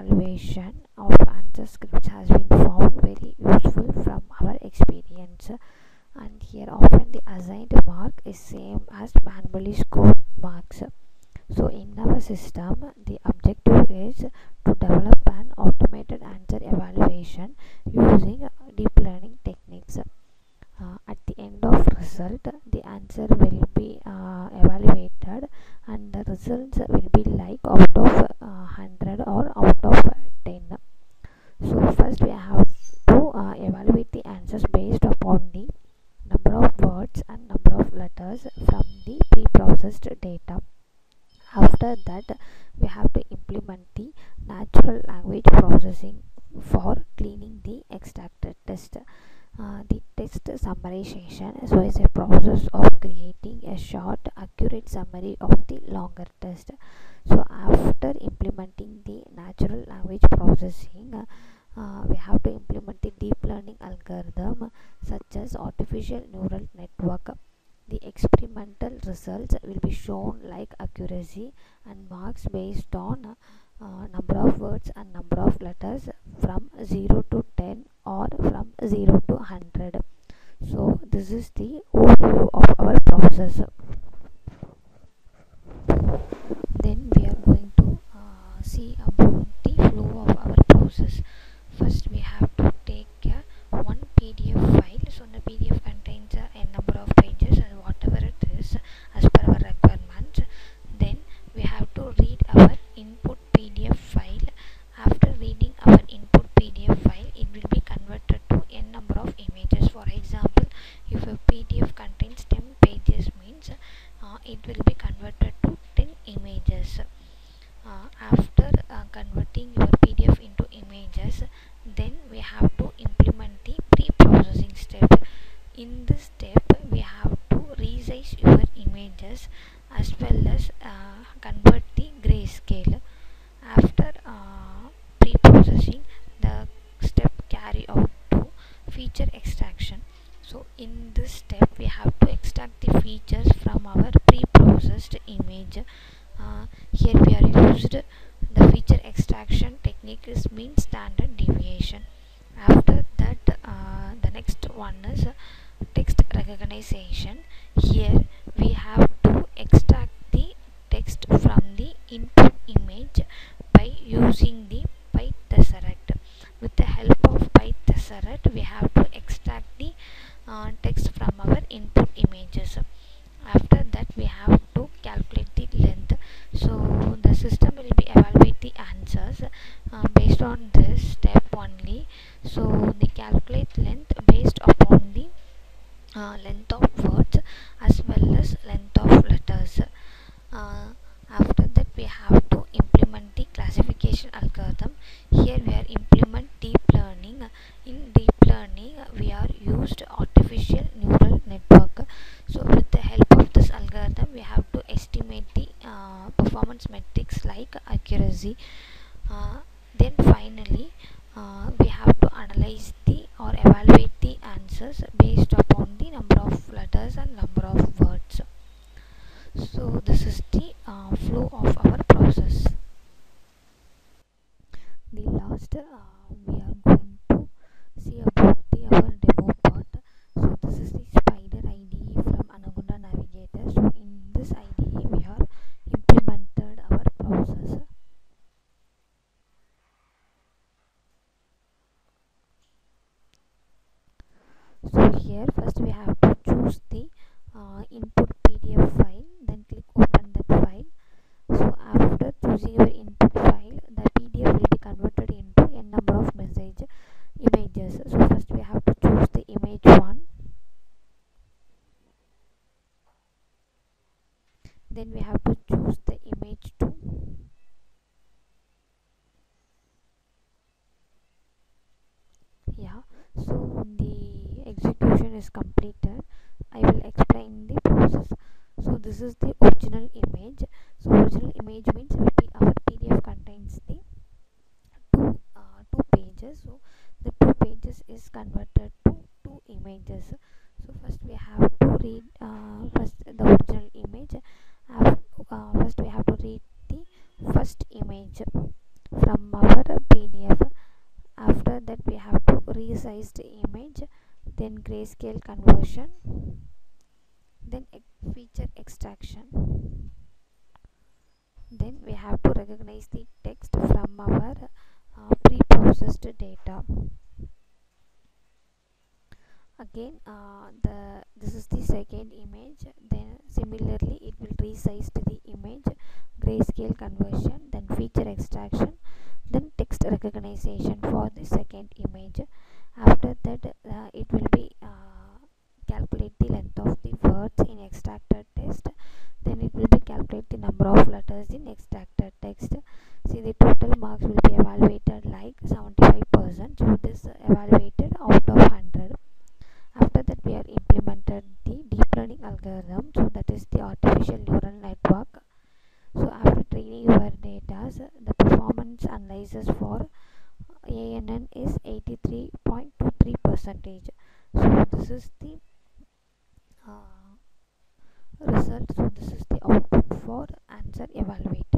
summarization of answer scripts has been found very useful from our experience and here often the assigned mark is same as manually scored marks. So in our system the objective is to develop an automated answer evaluation using deep learning techniques. Uh, at the end of result the answer will be uh, evaluated and the results will be like out of uh, 100 or out of 10 so first we have to uh, evaluate the answers based upon the number of words and letters from the pre-processed data. After that we have to implement the natural language processing for cleaning the extracted text uh, the text summarization so is a process of creating a short accurate summary of the longer text so after implementing the natural language processing uh, we have to implement the deep learning algorithm such as artificial neural network the experimental results will be shown like accuracy and marks based on uh, number of words and number of letters from 0 to 10 or from 0 to 100 so this is the overview of our process then we are going to uh, see about the flow of our process first we have to take uh, one pdf file so the pdf contains uh, a number of pages and whatever it is as per our requirements then we have to read our input pdf file after reading our input pdf file it will be converted to n number of images for example if a pdf contains 10 pages means uh, it will be converted to 10 images uh, after uh, converting your pdf into images then we have to implement the pre-processing step in this step we have to resize your images uh, convert the grayscale. After uh, pre-processing the step carry out to feature extraction. So in this step we have to extract the features from our pre-processed image. Uh, here we are used the feature extraction technique is mean standard deviation. After that uh, the next one is text recognition. Here we have to extract the text from the input image by using the pytesseract with the help of pytesseract we have to extract the uh, text from our input images. After that we have to calculate the length. So the system will be evaluate the answers uh, based on this step only. So they calculate length based upon the uh, length of words as well as length of letters uh, after that we have to implement the classification algorithm here we are implement deep learning in deep learning we are used artificial neural network so with the help of this algorithm we have to estimate the uh, performance metrics like accuracy uh, then finally uh, we have to analyze the or evaluate the answers based upon the number of letters and number of words so this is the uh, flow of our process the last uh, we are going to see about the our demo part so this is the Spyder IDE from Anaconda Navigator so in this IDE we have implemented our process so here first we have to choose the uh, input pdf file then click open that file so after choosing your input file the pdf will be converted into a number of message images so first we have to choose the image one then we have to choose the image 2 yeah. So the execution is completed. I will explain the process. So this is the original image. So original image means our pdf contains the two uh, two pages. So the two pages is converted to two images. So first we have to read uh, first the original image uh, first we have to read the first image from our pdf image then grayscale conversion then feature extraction. Then we have to recognize the text from our uh, pre-processed data. Again uh, the this is the second image then similarly it will resize the image grayscale conversion then feature extraction then text recognition for the second image after that uh, it will be uh, calculate the length of the words in extracted text then it will be calculate the number of letters in text. See the total marks will be evaluated like 75 percent. So this evaluated out of 100 after that we are implemented the deep learning algorithm. So that is the artificial neural network. So after training your data the performance analysis for ANN is 83.23 percentage. So this is the uh, result. So this is the output for answer evaluated